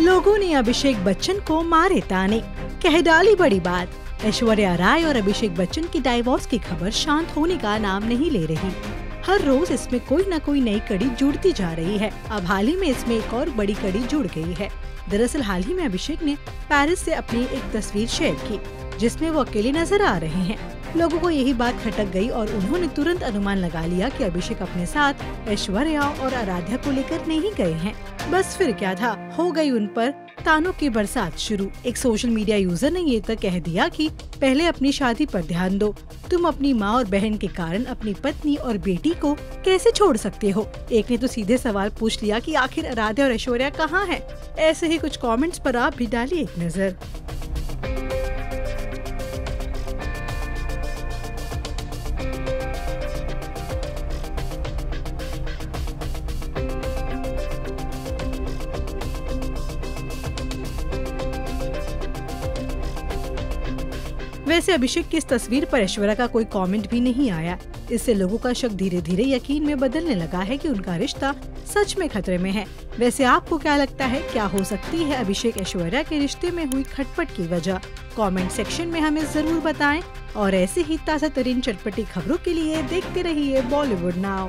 लोगों ने अभिषेक बच्चन को मारे ताने। कह डाली बड़ी बात। ऐश्वर्या राय और अभिषेक बच्चन की डाइवोर्स की खबर शांत होने का नाम नहीं ले रही। हर रोज इसमें कोई न कोई नई कड़ी जुड़ती जा रही है। अब हाल ही में इसमें एक और बड़ी कड़ी जुड़ गई है। दरअसल हाल ही में अभिषेक ने पेरिस से अपनी एक तस्वीर शेयर की, जिसमें वो अकेले नज़र आ रहे हैं। लोगों को यही बात खटक गई और उन्होंने तुरंत अनुमान लगा लिया कि अभिषेक अपने साथ ऐश्वर्या और आराध्या को लेकर नहीं गए हैं। बस फिर क्या था? हो गई उन पर तानों की बरसात शुरू। एक सोशल मीडिया यूज़र ने ये तक कह दिया कि पहले अपनी शादी पर ध्यान दो। तुम अपनी माँ और बहन के कारण अपनी पत्नी और बेटी को कैसे छोड़ सकते हो? एक ने तो सीधे सवाल पूछ लिया कि आखिर आराध्या और ऐश्वर्या कहाँ है? ऐसे ही कुछ कमेंट्स पर आप भी डालिए एक नज़र। वैसे अभिषेक की इस तस्वीर पर ऐश्वर्या का कोई कमेंट भी नहीं आया। इससे लोगों का शक धीरे धीरे यकीन में बदलने लगा है कि उनका रिश्ता सच में खतरे में है। वैसे आपको क्या लगता है, क्या हो सकती है अभिषेक ऐश्वर्या के रिश्ते में हुई खटपट की वजह? कमेंट सेक्शन में हमें ज़रूर बताएँ और ऐसे ही ताज़ा तरीन चटपटी खबरों के लिए देखते रहिए बॉलीवुड नाउ